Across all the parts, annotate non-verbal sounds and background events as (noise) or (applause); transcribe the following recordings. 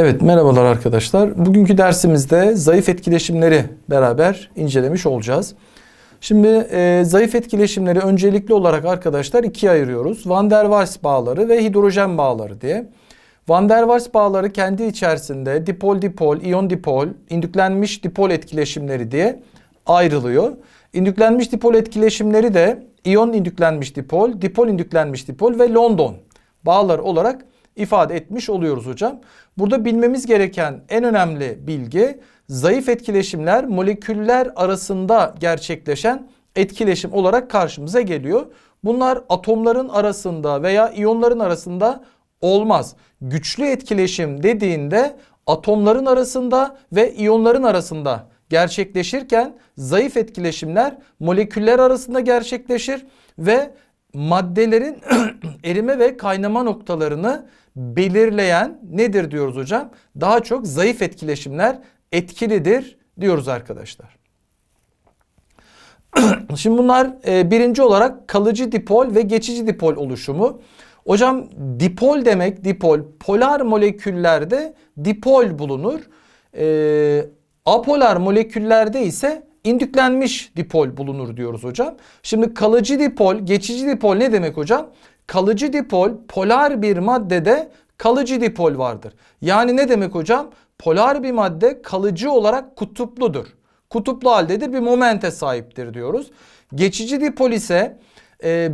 Evet merhabalar arkadaşlar. Bugünkü dersimizde zayıf etkileşimleri beraber incelemiş olacağız. Şimdi e, zayıf etkileşimleri öncelikli olarak arkadaşlar ikiye ayırıyoruz. Van der Waals bağları ve hidrojen bağları diye. Van der Waals bağları kendi içerisinde dipol dipol, iyon dipol, indüklenmiş dipol etkileşimleri diye ayrılıyor. İndüklenmiş dipol etkileşimleri de iyon indüklenmiş dipol, dipol indüklenmiş dipol ve London bağları olarak ifade etmiş oluyoruz hocam. Burada bilmemiz gereken en önemli bilgi zayıf etkileşimler moleküller arasında gerçekleşen etkileşim olarak karşımıza geliyor. Bunlar atomların arasında veya iyonların arasında olmaz. Güçlü etkileşim dediğinde atomların arasında ve iyonların arasında gerçekleşirken zayıf etkileşimler moleküller arasında gerçekleşir ve maddelerin (clears throat) erime ve kaynama noktalarını belirleyen nedir diyoruz hocam? Daha çok zayıf etkileşimler etkilidir diyoruz arkadaşlar. (clears throat) Şimdi bunlar e, birinci olarak kalıcı dipol ve geçici dipol oluşumu. Hocam dipol demek dipol polar moleküllerde dipol bulunur. E, apolar moleküllerde ise indüklenmiş dipol bulunur diyoruz hocam. Şimdi kalıcı dipol, geçici dipol ne demek hocam? Kalıcı dipol polar bir maddede kalıcı dipol vardır. Yani ne demek hocam? Polar bir madde kalıcı olarak kutupludur. Kutuplu haldedir bir momente sahiptir diyoruz. Geçici dipol ise e,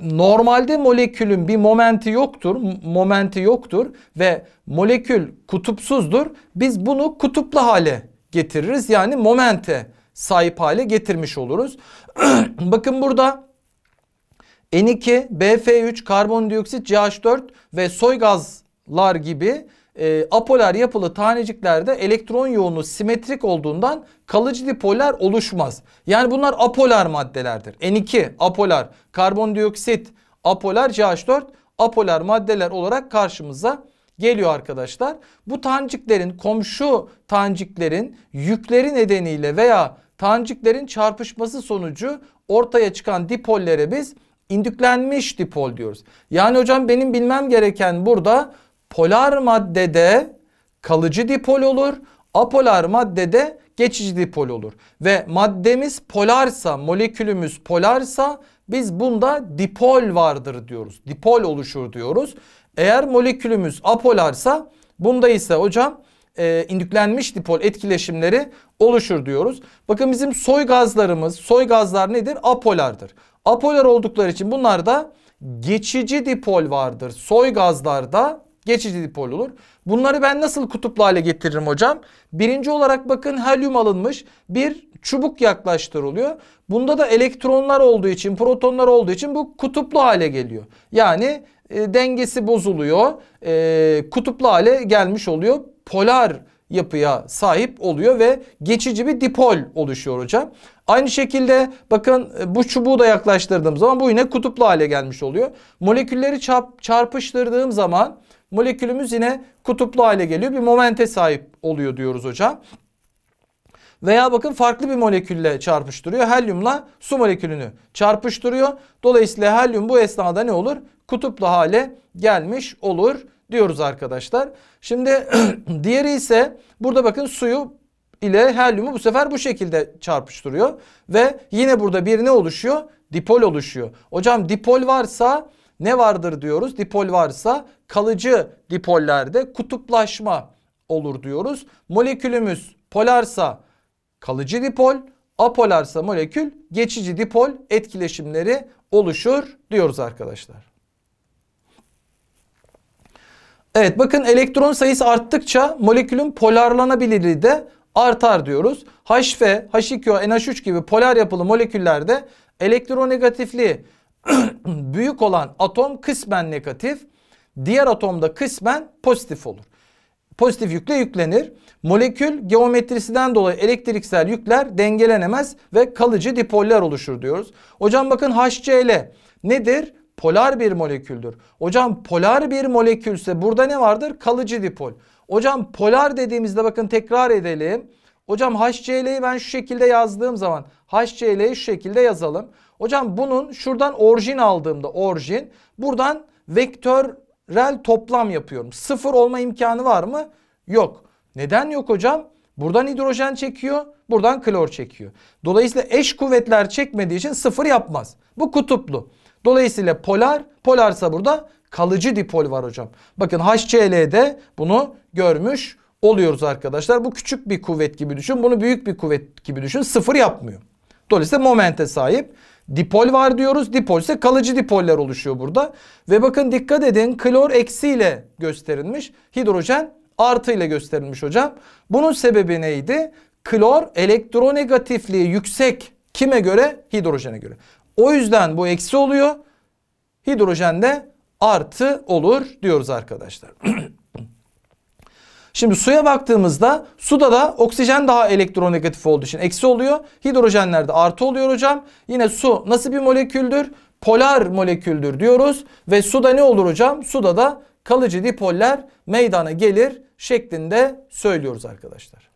normalde molekülün bir momenti yoktur. Momenti yoktur ve molekül kutupsuzdur. Biz bunu kutuplu hale getiririz. Yani momente sahip hale getirmiş oluruz. (clears throat) Bakın burada N2, BF3, karbondioksit, CH4 ve soy gazlar gibi e, apolar yapılı taneciklerde elektron yoğunluğu simetrik olduğundan kalıcı dipoller oluşmaz. Yani bunlar apolar maddelerdir. N2 apolar, karbondioksit apolar, CH4 apolar maddeler olarak karşımıza geliyor arkadaşlar. Bu taneciklerin komşu taneciklerin yükleri nedeniyle veya taneciklerin çarpışması sonucu ortaya çıkan dipollere biz indüklenmiş dipol diyoruz. Yani hocam benim bilmem gereken burada polar maddede kalıcı dipol olur. Apolar maddede geçici dipol olur. Ve maddemiz polarsa, molekülümüz polarsa biz bunda dipol vardır diyoruz. Dipol oluşur diyoruz. Eğer molekülümüz apolarsa bunda ise hocam e, indüklenmiş dipol etkileşimleri oluşur diyoruz. Bakın bizim soy gazlarımız, soy gazlar nedir? Apolardır. Apolar oldukları için bunlarda geçici dipol vardır. Soy gazlarda geçici dipol olur. Bunları ben nasıl kutuplu hale getiririm hocam? Birinci olarak bakın helyum alınmış bir çubuk yaklaştırılıyor. Bunda da elektronlar olduğu için, protonlar olduğu için bu kutuplu hale geliyor. Yani e, dengesi bozuluyor. E, kutuplu hale gelmiş oluyor. Polar yapıya sahip oluyor ve geçici bir dipol oluşuyor hocam. Aynı şekilde bakın e, bu çubuğu da yaklaştırdığım zaman bu yine kutuplu hale gelmiş oluyor. Molekülleri çarp, çarpıştırdığım zaman molekülümüz yine kutuplu hale geliyor. Bir momente sahip oluyor diyoruz hocam. Veya bakın farklı bir molekülle çarpıştırıyor. Helyumla su molekülünü çarpıştırıyor. Dolayısıyla helyum bu esnada ne olur? Kutuplu hale gelmiş olur diyoruz arkadaşlar. Şimdi (clears throat) diğeri ise burada bakın suyu ile helyumu bu sefer bu şekilde çarpıştırıyor. Ve yine burada bir ne oluşuyor? Dipol oluşuyor. Hocam dipol varsa ne vardır diyoruz? Dipol varsa kalıcı dipollerde kutuplaşma olur diyoruz. Molekülümüz polarsa kalıcı dipol, apolarsa molekül geçici dipol etkileşimleri oluşur diyoruz arkadaşlar. Evet bakın elektron sayısı arttıkça molekülün polarlanabilirliği de artar diyoruz. HF, H2O, NH3 gibi polar yapılı moleküllerde elektronegatifliği (clears throat) büyük olan atom kısmen negatif, diğer atomda kısmen pozitif olur. Pozitif yükle yüklenir. Molekül geometrisinden dolayı elektriksel yükler dengelenemez ve kalıcı dipoller oluşur diyoruz. Hocam bakın HCl nedir? Polar bir moleküldür. Hocam polar bir molekülse burada ne vardır? Kalıcı dipol. Hocam polar dediğimizde bakın tekrar edelim. Hocam HCl'yi ben şu şekilde yazdığım zaman HCl'yi şu şekilde yazalım. Hocam bunun şuradan orijin aldığımda orijin buradan vektörel toplam yapıyorum. Sıfır olma imkanı var mı? Yok. Neden yok hocam? Buradan hidrojen çekiyor, buradan klor çekiyor. Dolayısıyla eş kuvvetler çekmediği için sıfır yapmaz. Bu kutuplu. Dolayısıyla polar, polarsa burada kalıcı dipol var hocam. Bakın HCl'de bunu görmüş oluyoruz arkadaşlar. Bu küçük bir kuvvet gibi düşün. Bunu büyük bir kuvvet gibi düşün. Sıfır yapmıyor. Dolayısıyla momente sahip. Dipol var diyoruz. Dipol ise kalıcı dipoller oluşuyor burada. Ve bakın dikkat edin klor eksiyle gösterilmiş. Hidrojen artı ile gösterilmiş hocam. Bunun sebebi neydi? Klor elektronegatifliği yüksek. Kime göre? Hidrojene göre. O yüzden bu eksi oluyor. Hidrojen de artı olur diyoruz arkadaşlar. (clears throat) Şimdi suya baktığımızda suda da oksijen daha elektronegatif olduğu için eksi oluyor. Hidrojenlerde artı oluyor hocam. Yine su nasıl bir moleküldür? Polar moleküldür diyoruz. Ve suda ne olur hocam? Suda da kalıcı dipoller meydana gelir şeklinde söylüyoruz arkadaşlar.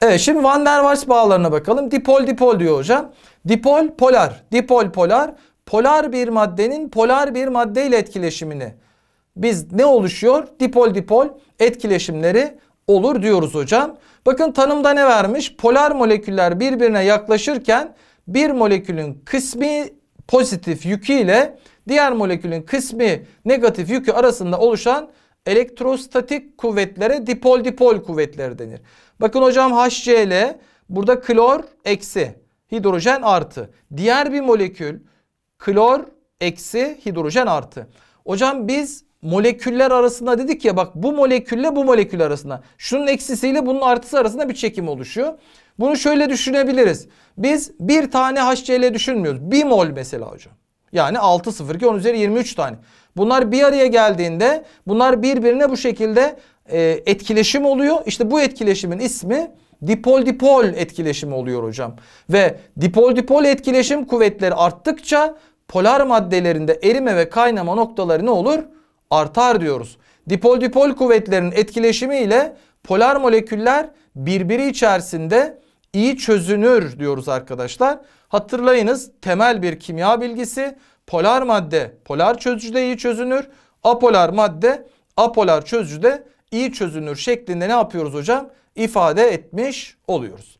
Evet şimdi Van der Waals bağlarına bakalım. Dipol dipol diyor hocam. Dipol polar, dipol polar. Polar bir maddenin polar bir maddeyle etkileşimini biz ne oluşuyor? Dipol dipol etkileşimleri olur diyoruz hocam. Bakın tanımda ne vermiş? Polar moleküller birbirine yaklaşırken bir molekülün kısmi pozitif yükü ile diğer molekülün kısmi negatif yükü arasında oluşan elektrostatik kuvvetlere dipol dipol kuvvetleri denir. Bakın hocam HCl burada klor eksi hidrojen artı. Diğer bir molekül klor eksi hidrojen artı. Hocam biz moleküller arasında dedik ya bak bu molekülle bu molekül arasında. Şunun eksisiyle bunun artısı arasında bir çekim oluşuyor. Bunu şöyle düşünebiliriz. Biz bir tane HCl düşünmüyoruz. Bir mol mesela hocam. Yani 6 0 2 10 üzeri 23 tane. Bunlar bir araya geldiğinde bunlar birbirine bu şekilde e, etkileşim oluyor. İşte bu etkileşimin ismi dipol dipol etkileşimi oluyor hocam. Ve dipol dipol etkileşim kuvvetleri arttıkça polar maddelerinde erime ve kaynama noktaları ne olur? Artar diyoruz. Dipol dipol kuvvetlerin etkileşimi ile polar moleküller birbiri içerisinde iyi çözünür diyoruz arkadaşlar. Hatırlayınız temel bir kimya bilgisi polar madde polar çözücüde iyi çözünür. Apolar madde apolar çözücüde iyi çözünür şeklinde ne yapıyoruz hocam? İfade etmiş oluyoruz.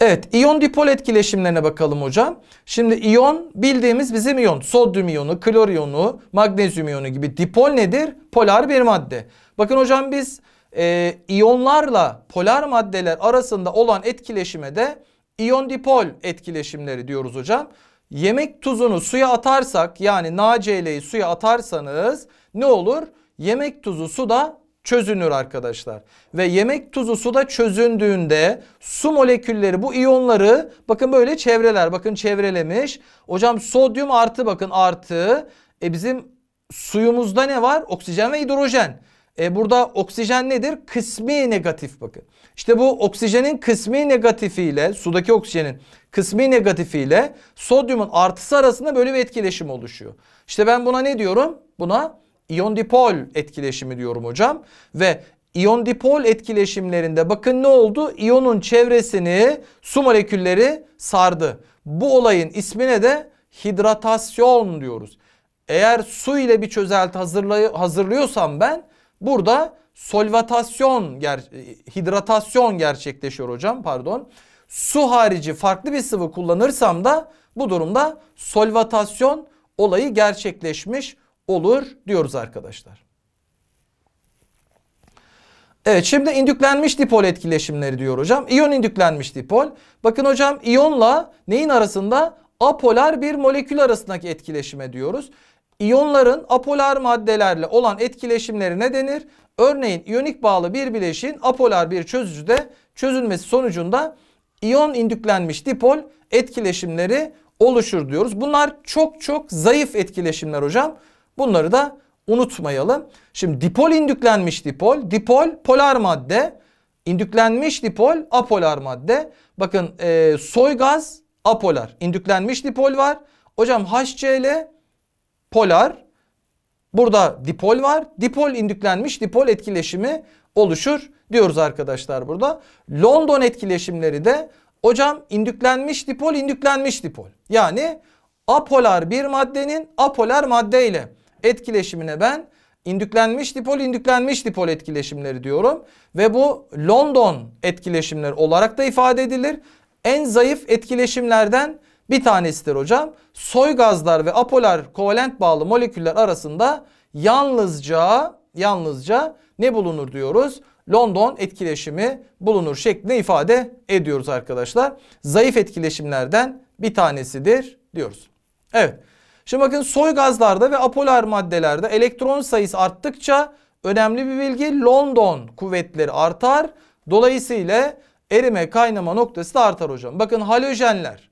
Evet iyon dipol etkileşimlerine bakalım hocam. Şimdi iyon bildiğimiz bizim iyon. Sodyum iyonu, klor iyonu, magnezyum iyonu gibi. Dipol nedir? Polar bir madde. Bakın hocam biz e, iyonlarla polar maddeler arasında olan etkileşime de iyon dipol etkileşimleri diyoruz hocam. Yemek tuzunu suya atarsak yani NaCl'yi suya atarsanız ne olur? Yemek tuzu suda çözünür arkadaşlar. Ve yemek tuzu suda çözündüğünde su molekülleri bu iyonları bakın böyle çevreler bakın çevrelemiş. Hocam sodyum artı bakın artı. E bizim suyumuzda ne var? Oksijen ve hidrojen. E burada oksijen nedir? Kısmi negatif bakın. İşte bu oksijenin kısmi negatifiyle sudaki oksijenin kısmi negatifiyle sodyumun artısı arasında böyle bir etkileşim oluşuyor. İşte ben buna ne diyorum? Buna iyon dipol etkileşimi diyorum hocam. Ve iyon dipol etkileşimlerinde bakın ne oldu? İyonun çevresini su molekülleri sardı. Bu olayın ismine de hidratasyon diyoruz. Eğer su ile bir çözelti hazırlıyorsam ben Burada solvatasyon, ger hidratasyon gerçekleşiyor hocam pardon. Su harici farklı bir sıvı kullanırsam da bu durumda solvatasyon olayı gerçekleşmiş olur diyoruz arkadaşlar. Evet şimdi indüklenmiş dipol etkileşimleri diyor hocam. İyon indüklenmiş dipol. Bakın hocam iyonla neyin arasında? Apolar bir molekül arasındaki etkileşime diyoruz. İyonların apolar maddelerle olan etkileşimleri ne denir? Örneğin iyonik bağlı bir bileşin apolar bir çözücüde çözülmesi sonucunda iyon indüklenmiş dipol etkileşimleri oluşur diyoruz. Bunlar çok çok zayıf etkileşimler hocam. Bunları da unutmayalım. Şimdi dipol indüklenmiş dipol, dipol polar madde, indüklenmiş dipol apolar madde. Bakın e, soy gaz apolar, indüklenmiş dipol var. Hocam HCl polar. Burada dipol var. Dipol indüklenmiş dipol etkileşimi oluşur diyoruz arkadaşlar burada. London etkileşimleri de hocam indüklenmiş dipol indüklenmiş dipol. Yani apolar bir maddenin apolar maddeyle etkileşimine ben indüklenmiş dipol indüklenmiş dipol etkileşimleri diyorum. Ve bu London etkileşimleri olarak da ifade edilir. En zayıf etkileşimlerden bir tanesidir hocam. Soy gazlar ve apolar kovalent bağlı moleküller arasında yalnızca yalnızca ne bulunur diyoruz? London etkileşimi bulunur şeklinde ifade ediyoruz arkadaşlar. Zayıf etkileşimlerden bir tanesidir diyoruz. Evet. Şimdi bakın soy gazlarda ve apolar maddelerde elektron sayısı arttıkça önemli bir bilgi London kuvvetleri artar. Dolayısıyla erime kaynama noktası da artar hocam. Bakın halojenler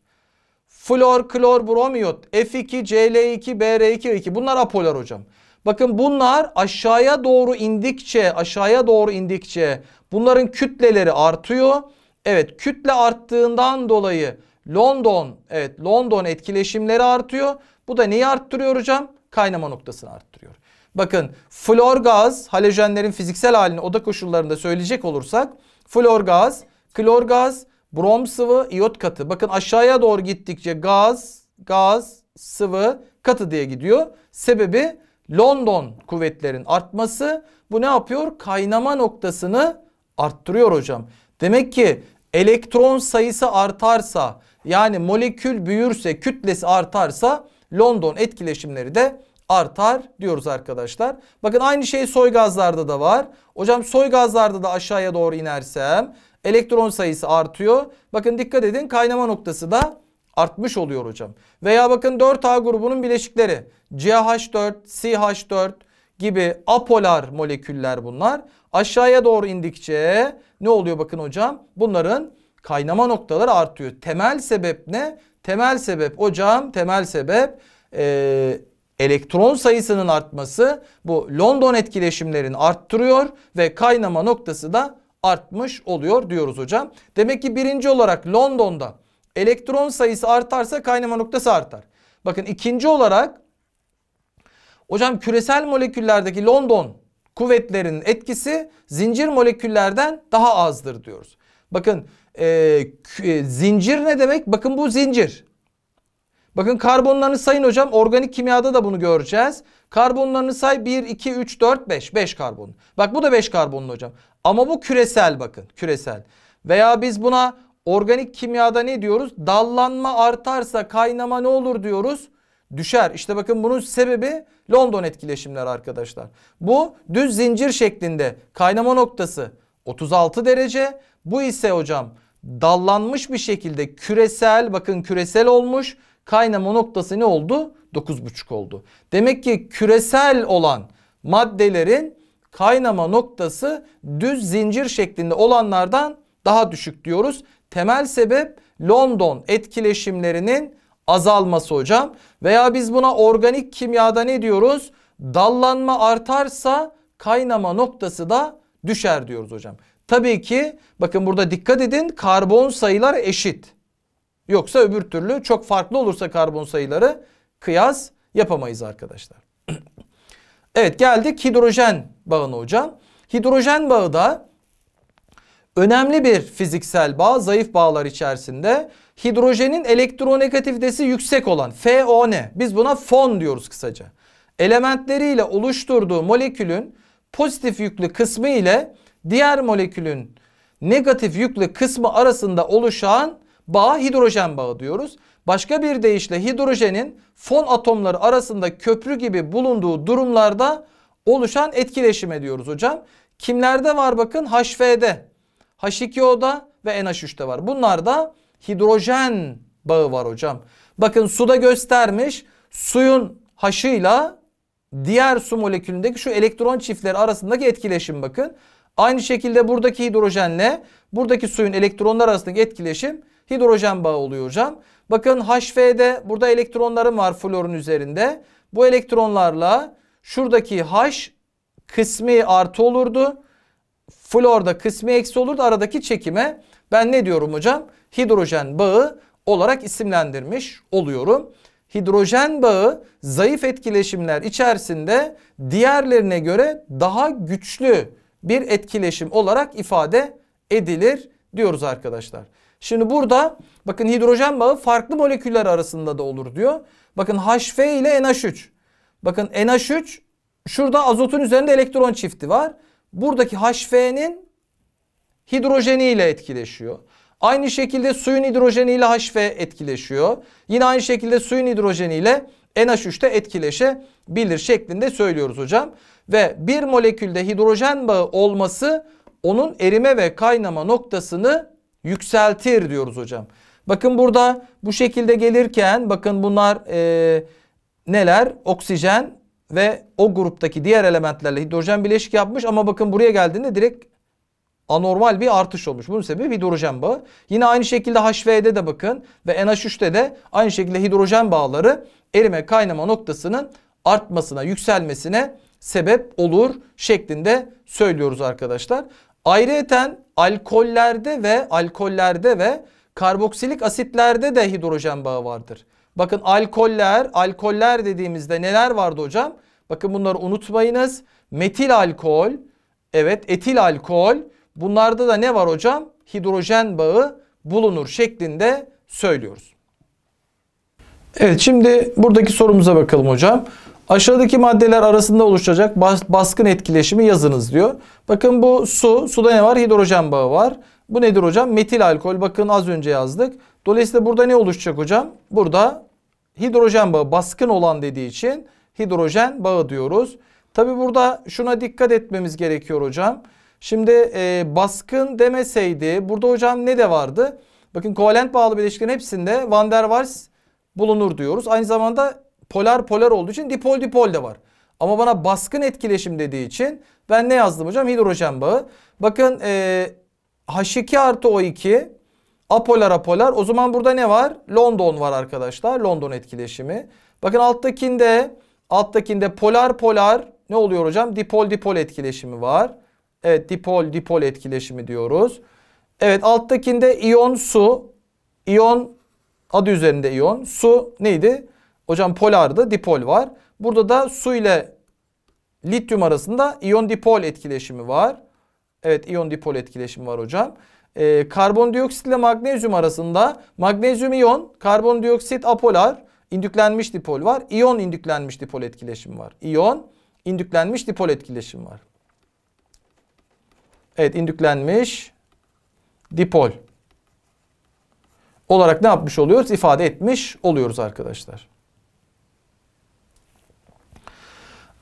flor, klor, bromiyot, F2, Cl2, Br2, bunlar apolar hocam. Bakın bunlar aşağıya doğru indikçe, aşağıya doğru indikçe bunların kütleleri artıyor. Evet, kütle arttığından dolayı London, evet London etkileşimleri artıyor. Bu da neyi arttırıyor hocam? Kaynama noktasını arttırıyor. Bakın flor gaz, halojenlerin fiziksel halini oda koşullarında söyleyecek olursak flor gaz, klor gaz, brom sıvı, iot katı. Bakın aşağıya doğru gittikçe gaz, gaz, sıvı, katı diye gidiyor. Sebebi London kuvvetlerin artması bu ne yapıyor? Kaynama noktasını arttırıyor hocam. Demek ki elektron sayısı artarsa yani molekül büyürse kütlesi artarsa London etkileşimleri de artar diyoruz arkadaşlar. Bakın aynı şey soy gazlarda da var. Hocam soy gazlarda da aşağıya doğru inersem elektron sayısı artıyor. Bakın dikkat edin kaynama noktası da artmış oluyor hocam. Veya bakın 4A grubunun bileşikleri CH4, CH4 gibi apolar moleküller bunlar. Aşağıya doğru indikçe ne oluyor bakın hocam? Bunların kaynama noktaları artıyor. Temel sebep ne? Temel sebep hocam temel sebep e, elektron sayısının artması bu London etkileşimlerini arttırıyor ve kaynama noktası da artmış oluyor diyoruz hocam. Demek ki birinci olarak London'da elektron sayısı artarsa kaynama noktası artar. Bakın ikinci olarak hocam küresel moleküllerdeki London kuvvetlerinin etkisi zincir moleküllerden daha azdır diyoruz. Bakın e, e, zincir ne demek? Bakın bu zincir. Bakın karbonlarını sayın hocam. Organik kimyada da bunu göreceğiz. Karbonlarını say 1, 2, 3, 4, 5. 5 karbon. Bak bu da 5 karbonlu hocam. Ama bu küresel bakın. Küresel. Veya biz buna organik kimyada ne diyoruz? Dallanma artarsa kaynama ne olur diyoruz? Düşer. İşte bakın bunun sebebi London etkileşimler arkadaşlar. Bu düz zincir şeklinde kaynama noktası 36 derece. Bu ise hocam dallanmış bir şekilde küresel bakın küresel olmuş. Kaynama noktası ne oldu? 9,5 oldu. Demek ki küresel olan maddelerin kaynama noktası düz zincir şeklinde olanlardan daha düşük diyoruz. Temel sebep London etkileşimlerinin azalması hocam. Veya biz buna organik kimyada ne diyoruz? Dallanma artarsa kaynama noktası da düşer diyoruz hocam. Tabii ki bakın burada dikkat edin karbon sayılar eşit. Yoksa öbür türlü çok farklı olursa karbon sayıları kıyas yapamayız arkadaşlar. (clears throat) evet geldik hidrojen bağına hocam. Hidrojen bağı da önemli bir fiziksel bağ zayıf bağlar içerisinde. Hidrojenin elektronegativitesi yüksek olan FON biz buna FON diyoruz kısaca. Elementleriyle oluşturduğu molekülün pozitif yüklü kısmı ile diğer molekülün negatif yüklü kısmı arasında oluşan bağ hidrojen bağı diyoruz. Başka bir deyişle hidrojenin fon atomları arasında köprü gibi bulunduğu durumlarda oluşan etkileşime diyoruz hocam. Kimlerde var bakın HF'de, H2O'da ve NH3'te var. Bunlarda hidrojen bağı var hocam. Bakın suda göstermiş suyun H'ıyla diğer su molekülündeki şu elektron çiftleri arasındaki etkileşim bakın. Aynı şekilde buradaki hidrojenle buradaki suyun elektronlar arasındaki etkileşim hidrojen bağı oluyor hocam. Bakın HF'de burada elektronlarım var florun üzerinde. Bu elektronlarla şuradaki H kısmi artı olurdu. Florda kısmi eksi olurdu. Aradaki çekime ben ne diyorum hocam? Hidrojen bağı olarak isimlendirmiş oluyorum. Hidrojen bağı zayıf etkileşimler içerisinde diğerlerine göre daha güçlü bir etkileşim olarak ifade edilir diyoruz arkadaşlar. Şimdi burada bakın hidrojen bağı farklı moleküller arasında da olur diyor. Bakın HF ile NH3. Bakın NH3 şurada azotun üzerinde elektron çifti var. Buradaki HF'nin hidrojeniyle etkileşiyor. Aynı şekilde suyun hidrojeniyle HF etkileşiyor. Yine aynı şekilde suyun hidrojeniyle NH3'te etkileşebilir şeklinde söylüyoruz hocam. Ve bir molekülde hidrojen bağı olması onun erime ve kaynama noktasını yükseltir diyoruz hocam. Bakın burada bu şekilde gelirken bakın bunlar e, neler? Oksijen ve o gruptaki diğer elementlerle hidrojen bileşik yapmış ama bakın buraya geldiğinde direkt anormal bir artış olmuş. Bunun sebebi hidrojen bağı. Yine aynı şekilde HV'de de bakın ve NH3'te de aynı şekilde hidrojen bağları erime kaynama noktasının artmasına, yükselmesine sebep olur şeklinde söylüyoruz arkadaşlar. Ayrıyeten alkollerde ve alkollerde ve karboksilik asitlerde de hidrojen bağı vardır. Bakın alkoller, alkoller dediğimizde neler vardı hocam? Bakın bunları unutmayınız. Metil alkol, evet etil alkol. Bunlarda da ne var hocam? Hidrojen bağı bulunur şeklinde söylüyoruz. Evet şimdi buradaki sorumuza bakalım hocam. Aşağıdaki maddeler arasında oluşacak baskın etkileşimi yazınız diyor. Bakın bu su. Suda ne var? Hidrojen bağı var. Bu nedir hocam? Metil alkol. Bakın az önce yazdık. Dolayısıyla burada ne oluşacak hocam? Burada hidrojen bağı baskın olan dediği için hidrojen bağı diyoruz. Tabi burada şuna dikkat etmemiz gerekiyor hocam. Şimdi e, baskın demeseydi burada hocam ne de vardı? Bakın kovalent bağlı bileşiklerin hepsinde van der Waals bulunur diyoruz. Aynı zamanda polar polar olduğu için dipol dipol de var. Ama bana baskın etkileşim dediği için ben ne yazdım hocam? Hidrojen bağı. Bakın e, H2 artı O2 apolar apolar. O zaman burada ne var? London var arkadaşlar. London etkileşimi. Bakın alttakinde alttakinde polar polar ne oluyor hocam? Dipol dipol etkileşimi var. Evet dipol dipol etkileşimi diyoruz. Evet alttakinde iyon su. İyon adı üzerinde iyon. Su neydi? Hocam polardı dipol var. Burada da su ile lityum arasında iyon dipol etkileşimi var. Evet iyon dipol etkileşimi var hocam. Ee, karbondioksit ile magnezyum arasında magnezyum iyon, karbondioksit apolar, indüklenmiş dipol var. İyon indüklenmiş dipol etkileşimi var. İyon indüklenmiş dipol etkileşimi var. Evet indüklenmiş dipol olarak ne yapmış oluyoruz? İfade etmiş oluyoruz arkadaşlar.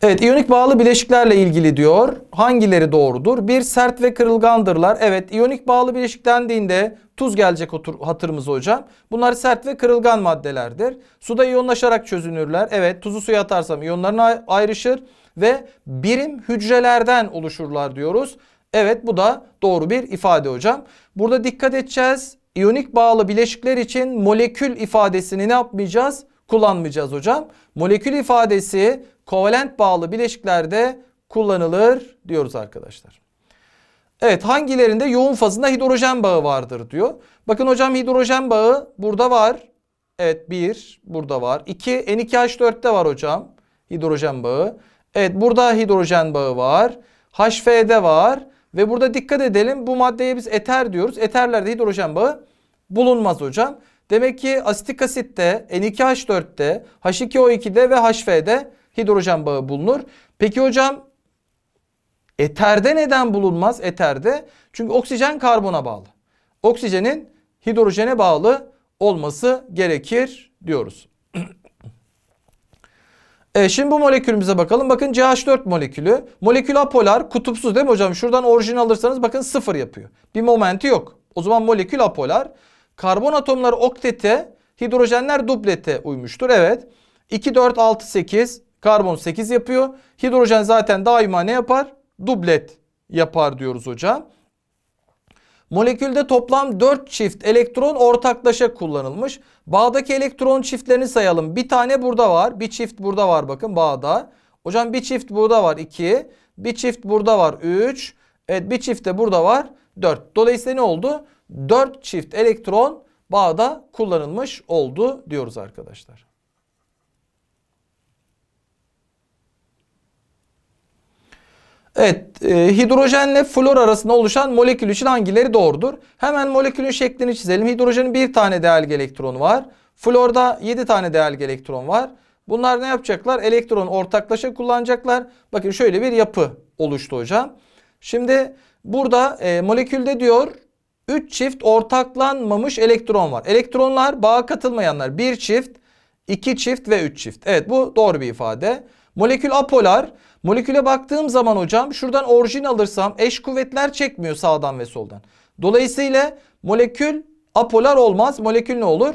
Evet iyonik bağlı bileşiklerle ilgili diyor. Hangileri doğrudur? Bir sert ve kırılgandırlar. Evet iyonik bağlı bileşik dendiğinde tuz gelecek hatırımıza hocam. Bunlar sert ve kırılgan maddelerdir. Suda iyonlaşarak çözünürler. Evet tuzu suya atarsam iyonlarına ayrışır ve birim hücrelerden oluşurlar diyoruz. Evet bu da doğru bir ifade hocam. Burada dikkat edeceğiz. İyonik bağlı bileşikler için molekül ifadesini ne yapmayacağız? Kullanmayacağız hocam. Molekül ifadesi kovalent bağlı bileşiklerde kullanılır diyoruz arkadaşlar. Evet hangilerinde yoğun fazında hidrojen bağı vardır diyor. Bakın hocam hidrojen bağı burada var. Evet bir burada var. 2 N2H4'te var hocam hidrojen bağı. Evet burada hidrojen bağı var. HF'de var. Ve burada dikkat edelim bu maddeye biz eter diyoruz. Eterlerde hidrojen bağı bulunmaz hocam. Demek ki asitik asitte, N2H4'te, H2O2'de ve HF'de hidrojen bağı bulunur. Peki hocam eterde neden bulunmaz eterde? Çünkü oksijen karbona bağlı. Oksijenin hidrojene bağlı olması gerekir diyoruz. E şimdi bu molekülümüze bakalım. Bakın CH4 molekülü. Molekül apolar kutupsuz değil mi hocam? Şuradan orijin alırsanız bakın sıfır yapıyor. Bir momenti yok. O zaman molekül apolar. Karbon atomları oktete, hidrojenler duplete uymuştur. Evet. 2, 4, 6, 8 karbon 8 yapıyor. Hidrojen zaten daima ne yapar? Dublet yapar diyoruz hocam. Molekülde toplam 4 çift elektron ortaklaşa kullanılmış. Bağdaki elektron çiftlerini sayalım. Bir tane burada var. Bir çift burada var bakın bağda. Hocam bir çift burada var 2. Bir çift burada var 3. Evet bir çift de burada var 4. Dolayısıyla ne oldu? 4 çift elektron bağda kullanılmış oldu diyoruz arkadaşlar. Evet, e, hidrojenle flor arasında oluşan molekül için hangileri doğrudur? Hemen molekülün şeklini çizelim. Hidrojenin bir tane değerli elektronu var. Florda 7 tane değerli elektron var. Bunlar ne yapacaklar? Elektron ortaklaşa kullanacaklar. Bakın şöyle bir yapı oluştu hocam. Şimdi burada e, molekülde diyor 3 çift ortaklanmamış elektron var. Elektronlar bağa katılmayanlar. 1 çift, 2 çift ve 3 çift. Evet bu doğru bir ifade. Molekül apolar. Moleküle baktığım zaman hocam şuradan orijin alırsam eş kuvvetler çekmiyor sağdan ve soldan. Dolayısıyla molekül apolar olmaz. Molekül ne olur?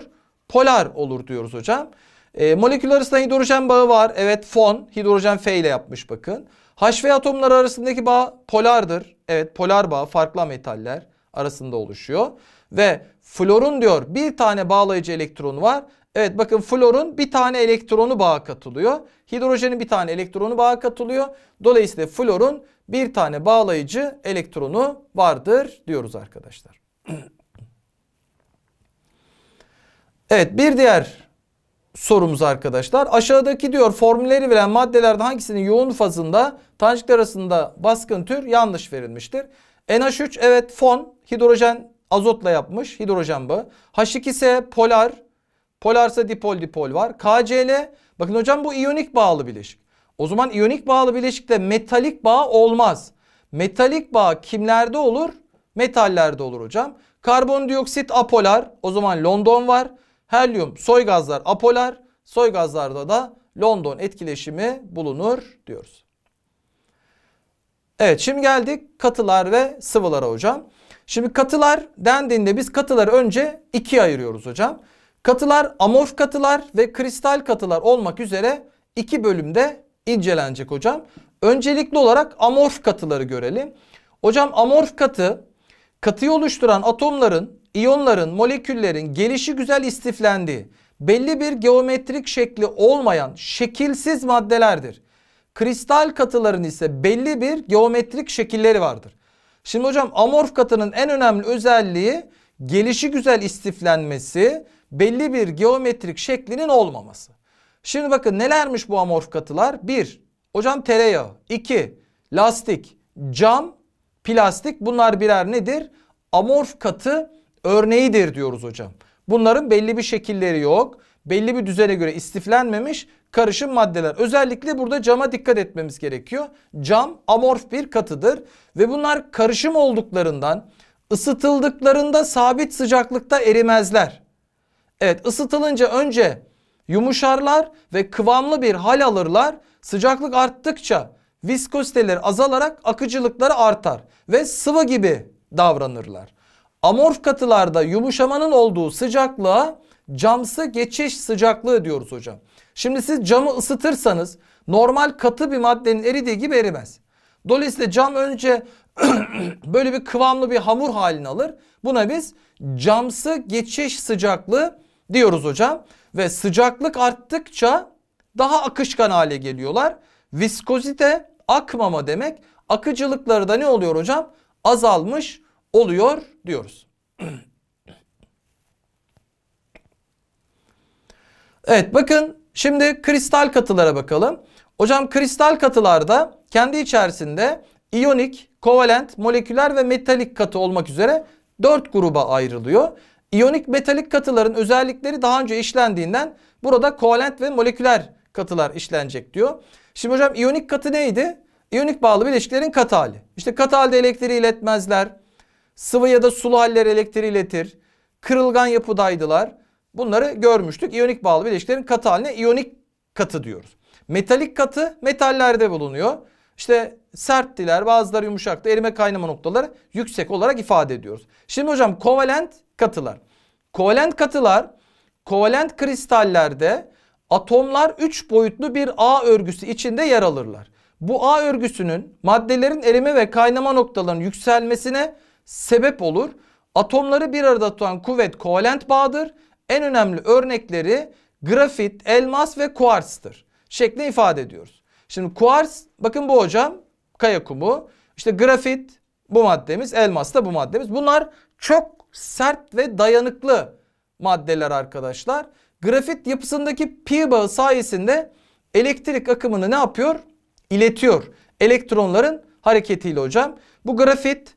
Polar olur diyoruz hocam. E, molekül arasında hidrojen bağı var. Evet fon hidrojen F ile yapmış bakın. H ve atomlar arasındaki bağ polardır. Evet polar bağ farklı metaller arasında oluşuyor. Ve florun diyor bir tane bağlayıcı elektronu var. Evet bakın florun bir tane elektronu bağa katılıyor. Hidrojenin bir tane elektronu bağa katılıyor. Dolayısıyla florun bir tane bağlayıcı elektronu vardır diyoruz arkadaşlar. (clears throat) evet bir diğer sorumuz arkadaşlar. Aşağıdaki diyor formülleri veren maddelerden hangisinin yoğun fazında tanecikler arasında baskın tür yanlış verilmiştir. NH3 evet fon hidrojen azotla yapmış hidrojen bağı. H2S polar polarsa dipol dipol var. KCl bakın hocam bu iyonik bağlı bileşik. O zaman iyonik bağlı bileşikte metalik bağ olmaz. Metalik bağ kimlerde olur? Metallerde olur hocam. Karbondioksit apolar o zaman London var. Helyum soy gazlar apolar. Soy gazlarda da London etkileşimi bulunur diyoruz. Evet şimdi geldik katılar ve sıvılara hocam. Şimdi katılar dendiğinde biz katıları önce ikiye ayırıyoruz hocam. Katılar amorf katılar ve kristal katılar olmak üzere iki bölümde incelenecek hocam. Öncelikli olarak amorf katıları görelim. Hocam amorf katı katıyı oluşturan atomların, iyonların, moleküllerin gelişi güzel istiflendiği, belli bir geometrik şekli olmayan şekilsiz maddelerdir. Kristal katıların ise belli bir geometrik şekilleri vardır. Şimdi hocam amorf katının en önemli özelliği gelişi güzel istiflenmesi, belli bir geometrik şeklinin olmaması. Şimdi bakın nelermiş bu amorf katılar? 1. Hocam tereyağı. 2. Lastik, cam, plastik bunlar birer nedir? Amorf katı örneğidir diyoruz hocam. Bunların belli bir şekilleri yok. Belli bir düzene göre istiflenmemiş karışım maddeler. Özellikle burada cama dikkat etmemiz gerekiyor. Cam amorf bir katıdır ve bunlar karışım olduklarından ısıtıldıklarında sabit sıcaklıkta erimezler. Evet ısıtılınca önce yumuşarlar ve kıvamlı bir hal alırlar. Sıcaklık arttıkça viskoziteleri azalarak akıcılıkları artar ve sıvı gibi davranırlar. Amorf katılarda yumuşamanın olduğu sıcaklığa camsı geçiş sıcaklığı diyoruz hocam. Şimdi siz camı ısıtırsanız normal katı bir maddenin eridiği gibi erimez. Dolayısıyla cam önce (clears throat) böyle bir kıvamlı bir hamur halini alır. Buna biz camsı geçiş sıcaklığı diyoruz hocam. Ve sıcaklık arttıkça daha akışkan hale geliyorlar. Viskozite akmama demek. Akıcılıkları da ne oluyor hocam? Azalmış oluyor diyoruz. (clears throat) evet bakın şimdi kristal katılara bakalım. Hocam kristal katılarda kendi içerisinde iyonik, kovalent, moleküler ve metalik katı olmak üzere 4 gruba ayrılıyor. İyonik metalik katıların özellikleri daha önce işlendiğinden burada kovalent ve moleküler katılar işlenecek diyor. Şimdi hocam iyonik katı neydi? İyonik bağlı bileşiklerin katı hali. İşte katı halde elektriği iletmezler. Sıvı ya da sulu haller elektriği iletir. Kırılgan yapıdaydılar. Bunları görmüştük. İyonik bağlı bileşiklerin katı haline iyonik katı diyoruz. Metalik katı metallerde bulunuyor. İşte serttiler bazıları yumuşaktı erime kaynama noktaları yüksek olarak ifade ediyoruz. Şimdi hocam kovalent katılar. Kovalent katılar kovalent kristallerde atomlar 3 boyutlu bir ağ örgüsü içinde yer alırlar. Bu ağ örgüsünün maddelerin erime ve kaynama noktalarının yükselmesine sebep olur. Atomları bir arada tutan kuvvet kovalent bağdır. En önemli örnekleri grafit, elmas ve kuarstır şeklinde ifade ediyoruz. Şimdi kuars bakın bu hocam kaya kumu. İşte grafit bu maddemiz, elmas da bu maddemiz. Bunlar çok sert ve dayanıklı maddeler arkadaşlar. Grafit yapısındaki pi bağı sayesinde elektrik akımını ne yapıyor? İletiyor. Elektronların hareketiyle hocam. Bu grafit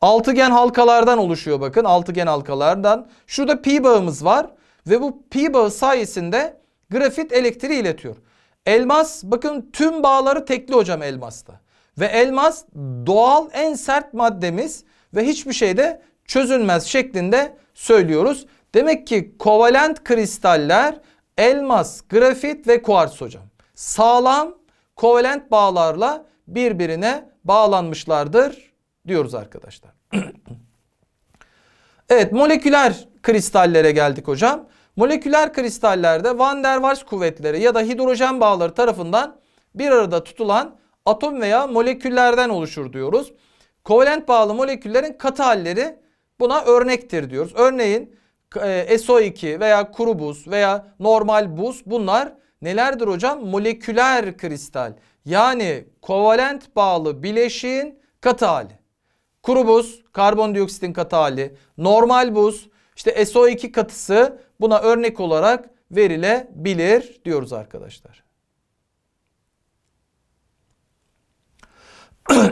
altıgen halkalardan oluşuyor bakın. Altıgen halkalardan. Şurada pi bağımız var ve bu pi bağı sayesinde grafit elektriği iletiyor. Elmas bakın tüm bağları tekli hocam elmasta. Ve elmas doğal en sert maddemiz ve hiçbir şeyde çözülmez şeklinde söylüyoruz. Demek ki kovalent kristaller elmas, grafit ve kuars hocam. Sağlam kovalent bağlarla birbirine bağlanmışlardır diyoruz arkadaşlar. (clears throat) evet moleküler kristallere geldik hocam. Moleküler kristallerde Van der Waals kuvvetleri ya da hidrojen bağları tarafından bir arada tutulan atom veya moleküllerden oluşur diyoruz. Kovalent bağlı moleküllerin katı halleri buna örnektir diyoruz. Örneğin e, SO2 veya kuru buz veya normal buz bunlar nelerdir hocam? Moleküler kristal. Yani kovalent bağlı bileşiğin katı hali. Kuru buz karbondioksitin katı hali. Normal buz işte SO2 katısı buna örnek olarak verilebilir diyoruz arkadaşlar. (clears throat)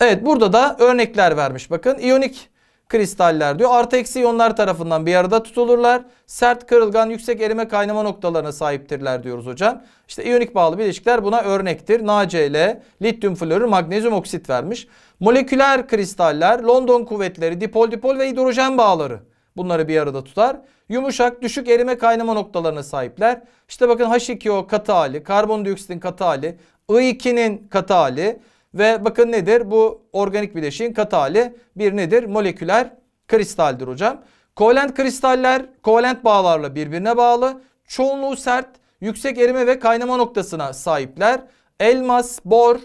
evet burada da örnekler vermiş. Bakın iyonik kristaller diyor. Artı eksi iyonlar tarafından bir arada tutulurlar. Sert, kırılgan, yüksek erime kaynama noktalarına sahiptirler diyoruz hocam. İşte iyonik bağlı bileşikler buna örnektir. NaCl, lityum florür, magnezyum oksit vermiş. Moleküler kristaller, London kuvvetleri, dipol dipol ve hidrojen bağları bunları bir arada tutar. Yumuşak, düşük erime kaynama noktalarına sahipler. İşte bakın H2O katı hali, karbondioksitin katı hali, I2'nin katı hali, ve bakın nedir? Bu organik bileşiğin katı hali bir nedir? Moleküler kristaldir hocam. Kovalent kristaller kovalent bağlarla birbirine bağlı. Çoğunluğu sert, yüksek erime ve kaynama noktasına sahipler. Elmas, bor,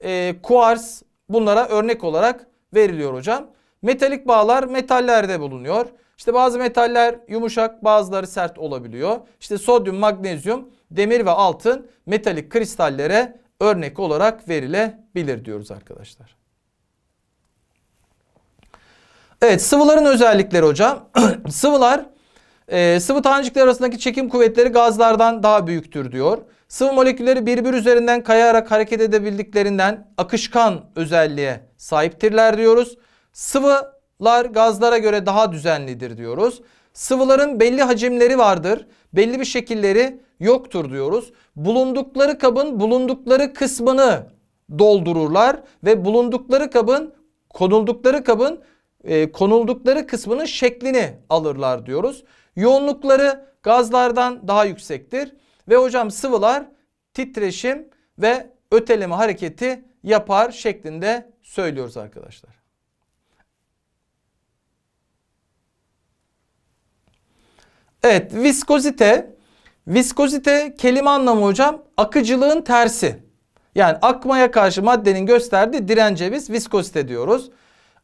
e, kuars bunlara örnek olarak veriliyor hocam. Metalik bağlar metallerde bulunuyor. İşte bazı metaller yumuşak bazıları sert olabiliyor. İşte sodyum, magnezyum, demir ve altın metalik kristallere örnek olarak verilebilir diyoruz arkadaşlar. Evet sıvıların özellikleri hocam. (clears throat) Sıvılar e, sıvı tanecikler arasındaki çekim kuvvetleri gazlardan daha büyüktür diyor. Sıvı molekülleri birbir üzerinden kayarak hareket edebildiklerinden akışkan özelliğe sahiptirler diyoruz. Sıvılar gazlara göre daha düzenlidir diyoruz. Sıvıların belli hacimleri vardır. Belli bir şekilleri yoktur diyoruz. Bulundukları kabın bulundukları kısmını doldururlar ve bulundukları kabın konuldukları kabın e, konuldukları kısmının şeklini alırlar diyoruz. Yoğunlukları gazlardan daha yüksektir ve hocam sıvılar titreşim ve öteleme hareketi yapar şeklinde söylüyoruz arkadaşlar. Evet viskozite Viskozite kelime anlamı hocam akıcılığın tersi. Yani akmaya karşı maddenin gösterdiği dirence biz viskozite diyoruz.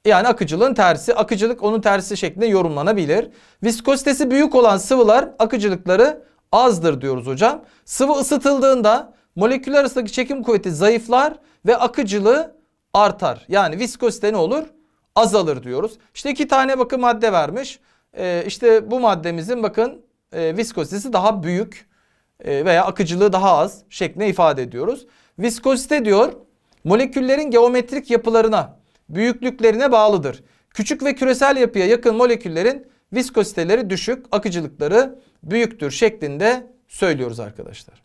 Yani akıcılığın tersi, akıcılık onun tersi şeklinde yorumlanabilir. Viskozitesi büyük olan sıvılar akıcılıkları azdır diyoruz hocam. Sıvı ısıtıldığında moleküller arasındaki çekim kuvveti zayıflar ve akıcılığı artar. Yani viskozite ne olur? Azalır diyoruz. İşte iki tane bakın madde vermiş. Ee, işte bu maddemizin bakın e, viskozitesi daha büyük e, veya akıcılığı daha az şeklinde ifade ediyoruz. Viskozite diyor moleküllerin geometrik yapılarına, büyüklüklerine bağlıdır. Küçük ve küresel yapıya yakın moleküllerin viskoziteleri düşük, akıcılıkları büyüktür şeklinde söylüyoruz arkadaşlar.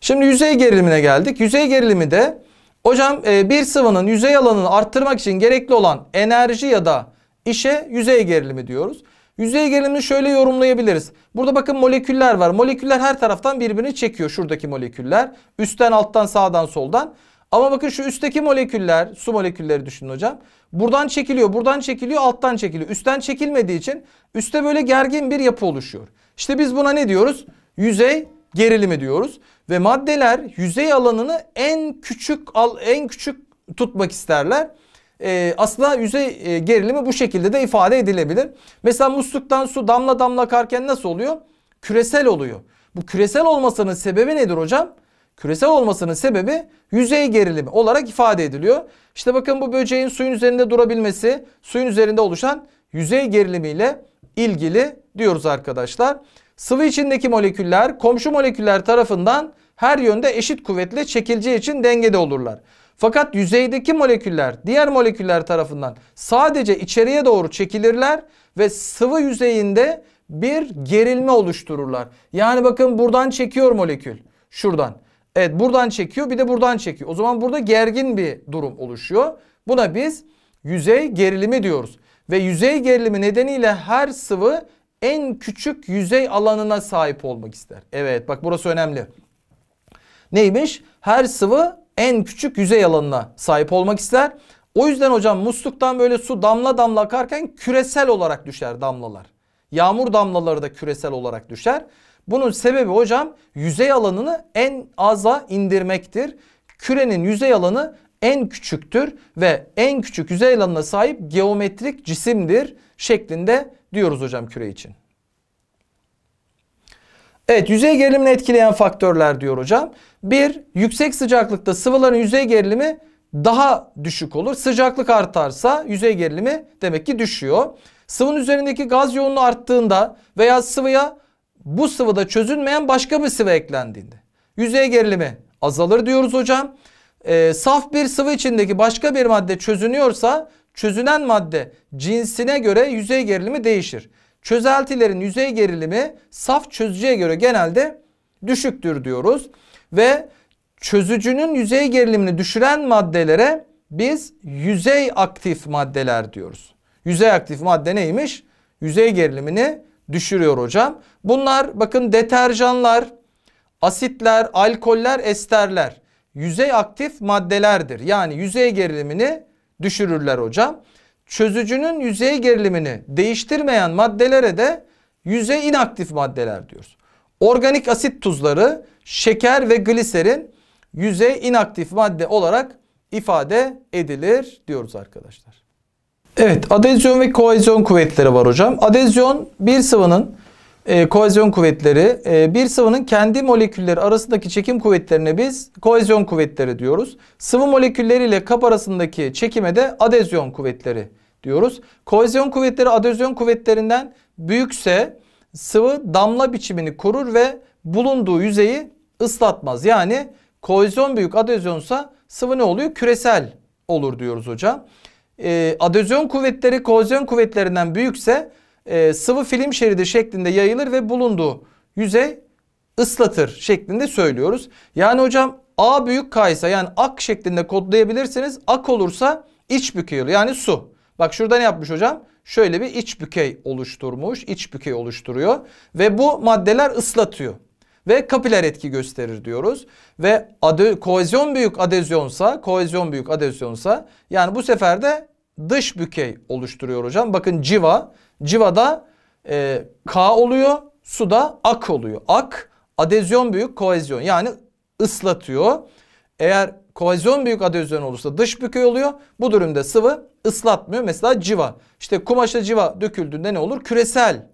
Şimdi yüzey gerilimine geldik. Yüzey gerilimi de hocam e, bir sıvının yüzey alanını arttırmak için gerekli olan enerji ya da işe yüzey gerilimi diyoruz. Yüzey gerilimini şöyle yorumlayabiliriz. Burada bakın moleküller var. Moleküller her taraftan birbirini çekiyor şuradaki moleküller. Üstten alttan sağdan soldan. Ama bakın şu üstteki moleküller su molekülleri düşünün hocam. Buradan çekiliyor buradan çekiliyor alttan çekiliyor. Üstten çekilmediği için üstte böyle gergin bir yapı oluşuyor. İşte biz buna ne diyoruz? Yüzey gerilimi diyoruz. Ve maddeler yüzey alanını en küçük en küçük tutmak isterler e, aslında yüzey e, gerilimi bu şekilde de ifade edilebilir. Mesela musluktan su damla damla akarken nasıl oluyor? Küresel oluyor. Bu küresel olmasının sebebi nedir hocam? Küresel olmasının sebebi yüzey gerilimi olarak ifade ediliyor. İşte bakın bu böceğin suyun üzerinde durabilmesi suyun üzerinde oluşan yüzey gerilimiyle ilgili diyoruz arkadaşlar. Sıvı içindeki moleküller komşu moleküller tarafından her yönde eşit kuvvetle çekileceği için dengede olurlar. Fakat yüzeydeki moleküller diğer moleküller tarafından sadece içeriye doğru çekilirler ve sıvı yüzeyinde bir gerilme oluştururlar. Yani bakın buradan çekiyor molekül. Şuradan. Evet buradan çekiyor bir de buradan çekiyor. O zaman burada gergin bir durum oluşuyor. Buna biz yüzey gerilimi diyoruz. Ve yüzey gerilimi nedeniyle her sıvı en küçük yüzey alanına sahip olmak ister. Evet bak burası önemli. Neymiş? Her sıvı en küçük yüzey alanına sahip olmak ister. O yüzden hocam musluktan böyle su damla damla akarken küresel olarak düşer damlalar. Yağmur damlaları da küresel olarak düşer. Bunun sebebi hocam yüzey alanını en aza indirmektir. Kürenin yüzey alanı en küçüktür ve en küçük yüzey alanına sahip geometrik cisimdir şeklinde diyoruz hocam küre için. Evet yüzey gerilimini etkileyen faktörler diyor hocam. Bir yüksek sıcaklıkta sıvıların yüzey gerilimi daha düşük olur. Sıcaklık artarsa yüzey gerilimi demek ki düşüyor. Sıvının üzerindeki gaz yoğunluğu arttığında veya sıvıya bu sıvıda çözünmeyen başka bir sıvı eklendiğinde yüzey gerilimi azalır diyoruz hocam. Ee, saf bir sıvı içindeki başka bir madde çözünüyorsa çözünen madde cinsine göre yüzey gerilimi değişir. Çözeltilerin yüzey gerilimi saf çözücüye göre genelde düşüktür diyoruz. Ve çözücünün yüzey gerilimini düşüren maddelere biz yüzey aktif maddeler diyoruz. Yüzey aktif madde neymiş? Yüzey gerilimini düşürüyor hocam. Bunlar bakın deterjanlar, asitler, alkoller, esterler yüzey aktif maddelerdir. Yani yüzey gerilimini düşürürler hocam. Çözücünün yüzey gerilimini değiştirmeyen maddelere de yüzey inaktif maddeler diyoruz. Organik asit tuzları, şeker ve gliserin yüzey inaktif madde olarak ifade edilir diyoruz arkadaşlar. Evet adezyon ve koalizyon kuvvetleri var hocam. Adezyon bir sıvının e, koalizyon kuvvetleri e, bir sıvının kendi molekülleri arasındaki çekim kuvvetlerine biz koalizyon kuvvetleri diyoruz. Sıvı molekülleri ile kap arasındaki çekime de adezyon kuvvetleri diyoruz. Koalizyon kuvvetleri adezyon kuvvetlerinden büyükse sıvı damla biçimini korur ve bulunduğu yüzeyi ıslatmaz. Yani koalizyon büyük adezyonsa sıvı ne oluyor? Küresel olur diyoruz hocam. E, adezyon kuvvetleri koalizyon kuvvetlerinden büyükse e, sıvı film şeridi şeklinde yayılır ve bulunduğu yüzey ıslatır şeklinde söylüyoruz. Yani hocam A büyük K ise yani ak şeklinde kodlayabilirsiniz. Ak olursa iç bükey oluyor yani su. Bak şurada ne yapmış hocam? Şöyle bir iç bükey oluşturmuş. iç bükey oluşturuyor. Ve bu maddeler ıslatıyor. Ve kapiler etki gösterir diyoruz. Ve ade, kohezyon büyük adezyonsa, kohezyon büyük adezyonsa yani bu sefer de dış bükey oluşturuyor hocam. Bakın civa Civada e, K oluyor. Suda ak oluyor. Ak adezyon büyük kohezyon yani ıslatıyor. Eğer kohezyon büyük adezyon olursa dış bükey oluyor. Bu durumda sıvı ıslatmıyor. Mesela civa. İşte kumaşa civa döküldüğünde ne olur? Küresel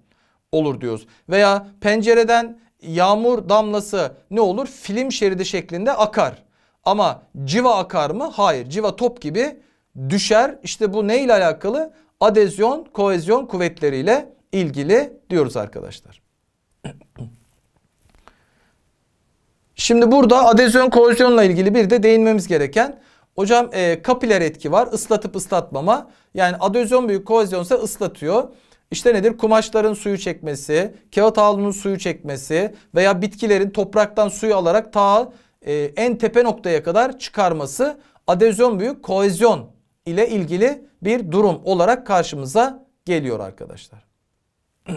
olur diyoruz. Veya pencereden yağmur damlası ne olur? Film şeridi şeklinde akar. Ama civa akar mı? Hayır. Civa top gibi düşer. İşte bu ne ile alakalı? adezyon, kohezyon kuvvetleriyle ilgili diyoruz arkadaşlar. (clears throat) Şimdi burada adezyon kohezyonla ilgili bir de değinmemiz gereken hocam e, kapiler etki var. Islatıp ıslatmama. Yani adezyon büyük kohezyonsa ıslatıyor. İşte nedir? Kumaşların suyu çekmesi, kağıt havlunun suyu çekmesi veya bitkilerin topraktan suyu alarak ta e, en tepe noktaya kadar çıkarması adezyon büyük kohezyon ile ilgili bir durum olarak karşımıza geliyor arkadaşlar. (clears throat)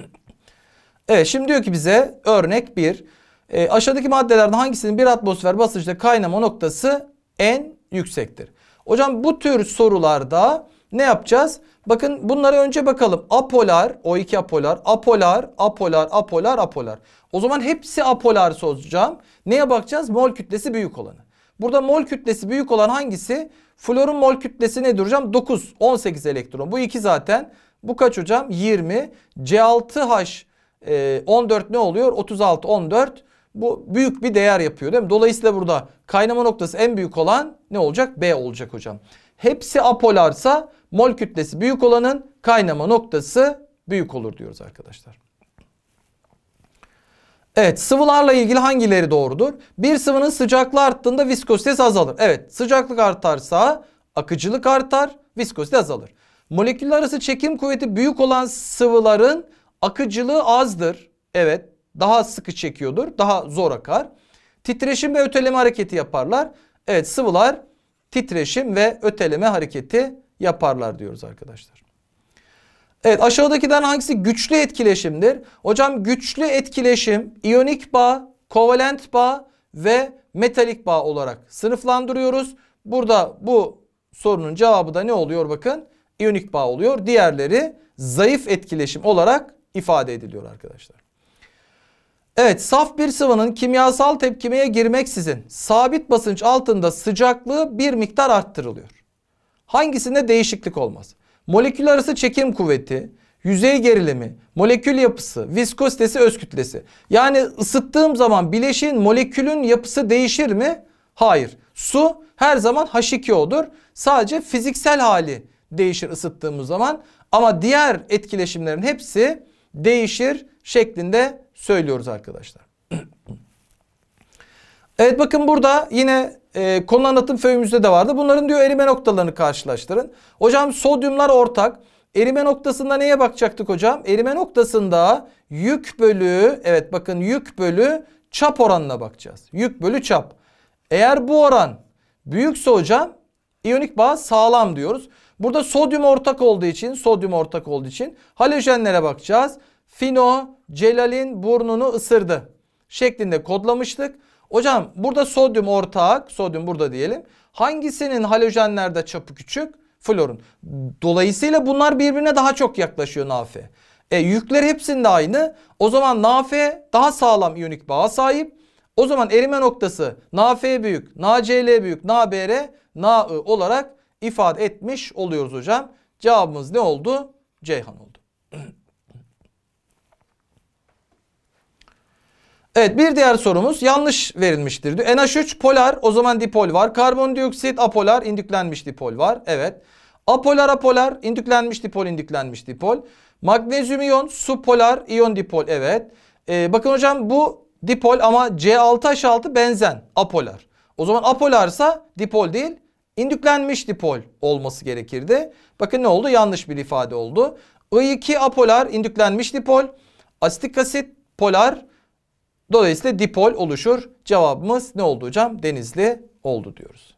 evet şimdi diyor ki bize örnek bir e, aşağıdaki maddelerden hangisinin bir atmosfer basıncında kaynama noktası en yüksektir? Hocam bu tür sorularda ne yapacağız? Bakın bunlara önce bakalım. Apolar, O2 apolar, apolar, apolar, apolar, apolar. O zaman hepsi apolar soracağım. Neye bakacağız? Mol kütlesi büyük olanı. Burada mol kütlesi büyük olan hangisi? Florun mol kütlesi nedir hocam? 9, 18 elektron. Bu iki zaten. Bu kaç hocam? 20. C6H e, 14 ne oluyor? 36, 14. Bu büyük bir değer yapıyor değil mi? Dolayısıyla burada kaynama noktası en büyük olan ne olacak? B olacak hocam. Hepsi apolarsa mol kütlesi büyük olanın kaynama noktası büyük olur diyoruz arkadaşlar. Evet sıvılarla ilgili hangileri doğrudur? Bir sıvının sıcaklığı arttığında viskozitesi azalır. Evet sıcaklık artarsa akıcılık artar, viskozite azalır. Moleküller arası çekim kuvveti büyük olan sıvıların akıcılığı azdır. Evet daha sıkı çekiyordur, daha zor akar. Titreşim ve öteleme hareketi yaparlar. Evet sıvılar titreşim ve öteleme hareketi yaparlar diyoruz arkadaşlar. Evet aşağıdakilerden hangisi güçlü etkileşimdir? Hocam güçlü etkileşim iyonik bağ, kovalent bağ ve metalik bağ olarak sınıflandırıyoruz. Burada bu sorunun cevabı da ne oluyor bakın? İyonik bağ oluyor. Diğerleri zayıf etkileşim olarak ifade ediliyor arkadaşlar. Evet saf bir sıvının kimyasal tepkimeye girmeksizin sabit basınç altında sıcaklığı bir miktar arttırılıyor. Hangisinde değişiklik olmaz? Molekül arası çekim kuvveti, yüzey gerilimi, molekül yapısı, viskozitesi, öz kütlesi. Yani ısıttığım zaman bileşiğin molekülün yapısı değişir mi? Hayır. Su her zaman H2O'dur. Sadece fiziksel hali değişir ısıttığımız zaman. Ama diğer etkileşimlerin hepsi değişir şeklinde söylüyoruz arkadaşlar. (clears throat) evet bakın burada yine e, konu anlatım föyümüzde de vardı. Bunların diyor erime noktalarını karşılaştırın. Hocam sodyumlar ortak. Erime noktasında neye bakacaktık hocam? Erime noktasında yük bölü evet bakın yük bölü çap oranına bakacağız. Yük bölü çap. Eğer bu oran büyükse hocam iyonik bağ sağlam diyoruz. Burada sodyum ortak olduğu için sodyum ortak olduğu için halojenlere bakacağız. Fino Celal'in burnunu ısırdı şeklinde kodlamıştık. Hocam burada sodyum ortak, sodyum burada diyelim. Hangisinin halojenlerde çapı küçük? Florun. Dolayısıyla bunlar birbirine daha çok yaklaşıyor NaF. E, yükler hepsinde aynı. O zaman NaF daha sağlam iyonik bağa sahip. O zaman erime noktası NaF büyük, NaCl büyük, NaBr, Na olarak ifade etmiş oluyoruz hocam. Cevabımız ne oldu? Ceyhan oldu. Evet bir diğer sorumuz yanlış verilmiştir. Diyor. NH3 polar o zaman dipol var. Karbondioksit apolar indüklenmiş dipol var. Evet. Apolar apolar indüklenmiş dipol indüklenmiş dipol. Magnezyum iyon su polar iyon dipol evet. Ee, bakın hocam bu dipol ama C6H6 benzen apolar. O zaman apolarsa dipol değil indüklenmiş dipol olması gerekirdi. Bakın ne oldu yanlış bir ifade oldu. I2 apolar indüklenmiş dipol. Asitik asit polar Dolayısıyla dipol oluşur. Cevabımız ne oldu hocam? Denizli oldu diyoruz.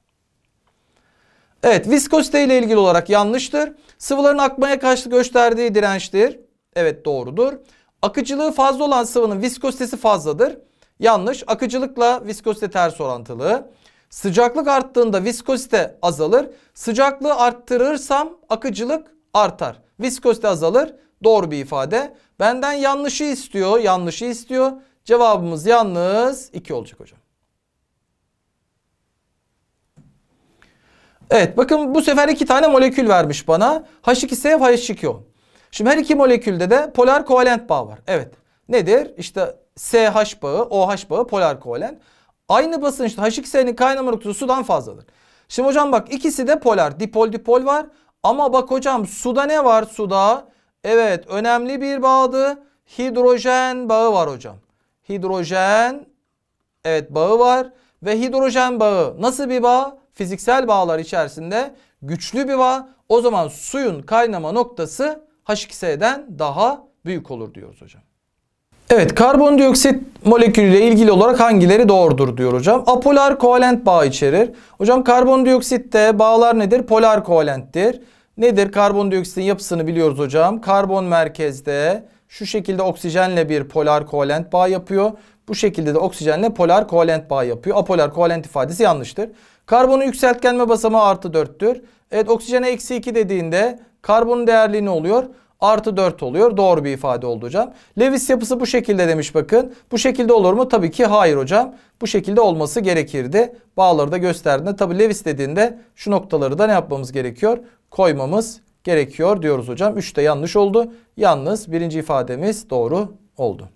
Evet viskozite ile ilgili olarak yanlıştır. Sıvıların akmaya karşı gösterdiği dirençtir. Evet doğrudur. Akıcılığı fazla olan sıvının viskozitesi fazladır. Yanlış. Akıcılıkla viskozite ters orantılı. Sıcaklık arttığında viskozite azalır. Sıcaklığı arttırırsam akıcılık artar. Viskozite azalır. Doğru bir ifade. Benden yanlışı istiyor. Yanlışı istiyor. Cevabımız yalnız 2 olacak hocam. Evet bakın bu sefer iki tane molekül vermiş bana. H2S H2O. Şimdi her iki molekülde de polar kovalent bağ var. Evet. Nedir? İşte SH bağı, OH bağı polar kovalent. Aynı basınçta H2S'nin kaynama noktası sudan fazladır. Şimdi hocam bak ikisi de polar. Dipol dipol var. Ama bak hocam suda ne var suda? Evet önemli bir bağdı. Hidrojen bağı var hocam hidrojen evet bağı var ve hidrojen bağı nasıl bir bağ? Fiziksel bağlar içerisinde güçlü bir bağ. O zaman suyun kaynama noktası H2S'den daha büyük olur diyoruz hocam. Evet karbondioksit molekülüyle ilgili olarak hangileri doğrudur diyor hocam. Apolar kovalent bağ içerir. Hocam karbondioksitte bağlar nedir? Polar kovalenttir. Nedir? Karbondioksitin yapısını biliyoruz hocam. Karbon merkezde şu şekilde oksijenle bir polar kovalent bağ yapıyor. Bu şekilde de oksijenle polar kovalent bağ yapıyor. Apolar kovalent ifadesi yanlıştır. Karbonun yükseltgenme basamağı artı 4'tür. Evet oksijene eksi 2 dediğinde karbonun değerliği ne oluyor? Artı 4 oluyor. Doğru bir ifade oldu hocam. Lewis yapısı bu şekilde demiş bakın. Bu şekilde olur mu? Tabii ki hayır hocam. Bu şekilde olması gerekirdi. Bağları da gösterdiğinde tabii Lewis dediğinde şu noktaları da ne yapmamız gerekiyor? Koymamız gerekiyor diyoruz hocam. 3 de yanlış oldu. Yalnız birinci ifademiz doğru oldu.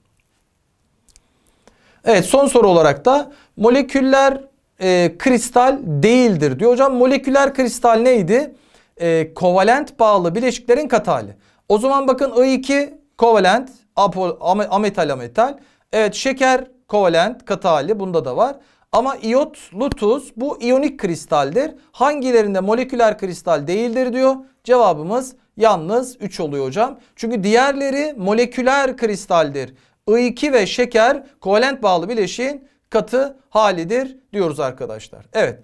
Evet son soru olarak da moleküller e, kristal değildir diyor. Hocam moleküler kristal neydi? E, kovalent bağlı bileşiklerin katı hali. O zaman bakın I2 kovalent ametal ametal. Evet şeker kovalent katı hali bunda da var. Ama iyotlu tuz bu iyonik kristaldir. Hangilerinde moleküler kristal değildir diyor. Cevabımız yalnız 3 oluyor hocam. Çünkü diğerleri moleküler kristaldir. I2 ve şeker kovalent bağlı bileşiğin katı halidir diyoruz arkadaşlar. Evet.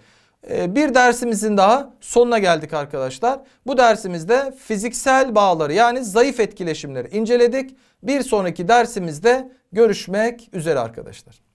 Ee, bir dersimizin daha sonuna geldik arkadaşlar. Bu dersimizde fiziksel bağları yani zayıf etkileşimleri inceledik. Bir sonraki dersimizde görüşmek üzere arkadaşlar.